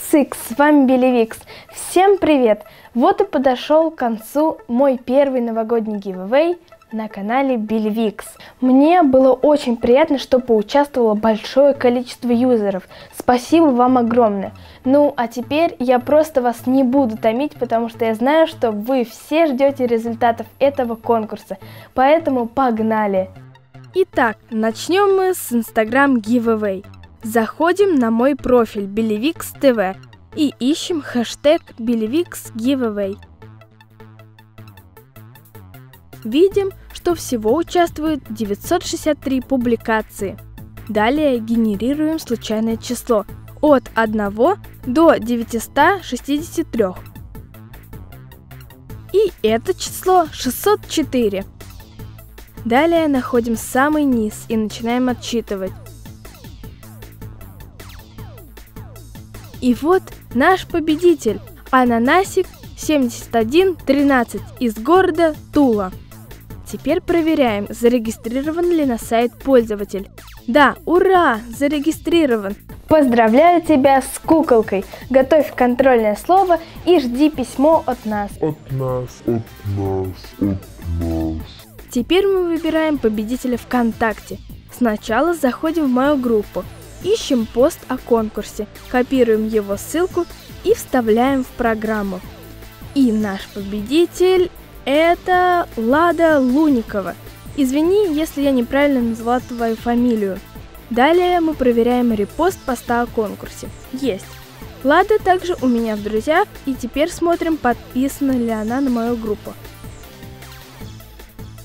XX, с вами Билли Викс. Всем привет! Вот и подошел к концу мой первый новогодний гивэвэй на канале Билли Викс. Мне было очень приятно, что поучаствовало большое количество юзеров. Спасибо вам огромное. Ну, а теперь я просто вас не буду томить, потому что я знаю, что вы все ждете результатов этого конкурса. Поэтому погнали! Итак, начнем мы с Instagram Giveaway. Заходим на мой профиль Белевикс ТВ и ищем хэштег Белевикс Giveaway. Видим, что всего участвует 963 публикации. Далее генерируем случайное число от 1 до 963. И это число 604. Далее находим самый низ и начинаем отчитывать. И вот наш победитель, Ананасик 7113 из города Тула. Теперь проверяем, зарегистрирован ли на сайт пользователь. Да, ура, зарегистрирован. Поздравляю тебя с куколкой. Готовь контрольное слово и жди письмо от нас. От нас, от нас, от нас. Теперь мы выбираем победителя ВКонтакте. Сначала заходим в мою группу ищем пост о конкурсе, копируем его ссылку и вставляем в программу. И наш победитель это Лада Луникова. Извини, если я неправильно назвала твою фамилию. Далее мы проверяем репост поста о конкурсе. Есть. Лада также у меня в друзьях, и теперь смотрим, подписана ли она на мою группу.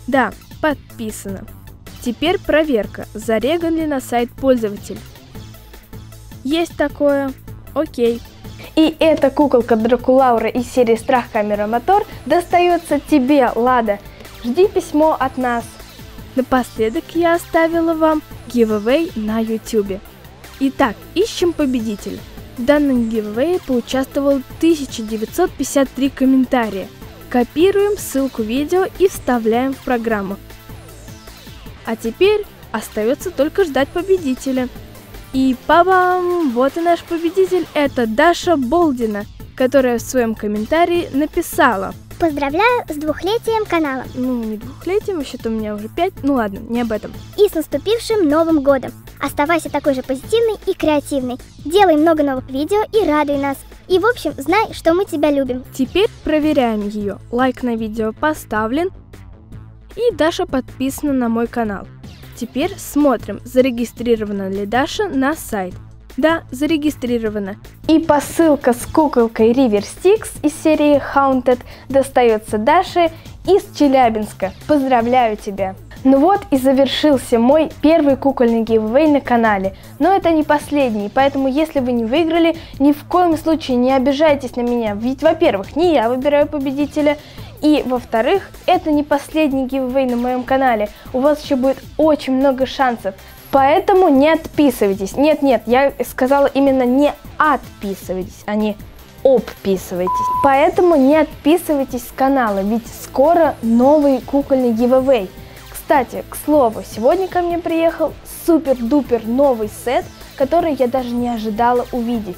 Да, подписана. Теперь проверка, зареган ли на сайт пользователь. Есть такое. Окей. И эта куколка Дракулаура из серии «Страх, камера, мотор» достается тебе, Лада. Жди письмо от нас. Напоследок я оставила вам giveaway на YouTube. Итак, ищем победителя. В данном giveaway поучаствовал 1953 комментария. Копируем ссылку видео и вставляем в программу. А теперь остается только ждать победителя. И папам, вот и наш победитель, это Даша Болдина, которая в своем комментарии написала. Поздравляю с двухлетием канала. Ну, не двухлетием, вообще-то у меня уже пять, ну ладно, не об этом. И с наступившим Новым Годом. Оставайся такой же позитивный и креативный. Делай много новых видео и радуй нас. И в общем, знай, что мы тебя любим. Теперь проверяем ее. Лайк на видео поставлен. И Даша подписана на мой канал. Теперь смотрим, зарегистрирована ли Даша на сайт. Да, зарегистрирована. И посылка с куколкой River Sticks из серии Haunted достается Даше из Челябинска. Поздравляю тебя! Ну вот и завершился мой первый кукольный геймвей на канале. Но это не последний, поэтому если вы не выиграли, ни в коем случае не обижайтесь на меня. Ведь, во-первых, не я выбираю победителя, и, во-вторых, это не последний гивэй на моем канале. У вас еще будет очень много шансов. Поэтому не отписывайтесь. Нет-нет, я сказала именно не отписывайтесь, а не обписывайтесь. Поэтому не отписывайтесь с канала, ведь скоро новый кукольный гивэвэй. Кстати, к слову, сегодня ко мне приехал супер-дупер новый сет, который я даже не ожидала увидеть.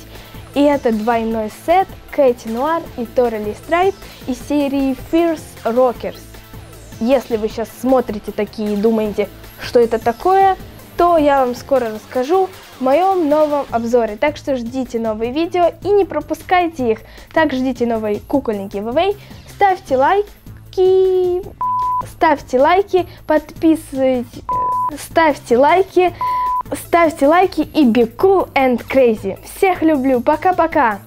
И это двойной сет Кэти Нуар и Торели Страйт из серии Fierce Rockers. Если вы сейчас смотрите такие и думаете, что это такое, то я вам скоро расскажу в моем новом обзоре. Так что ждите новые видео и не пропускайте их. Также ждите новый кукольный giveaway. Ставьте лайки, ставьте лайки, подписывайтесь, ставьте лайки, ставьте лайки и be cool and crazy. Всех люблю, пока-пока!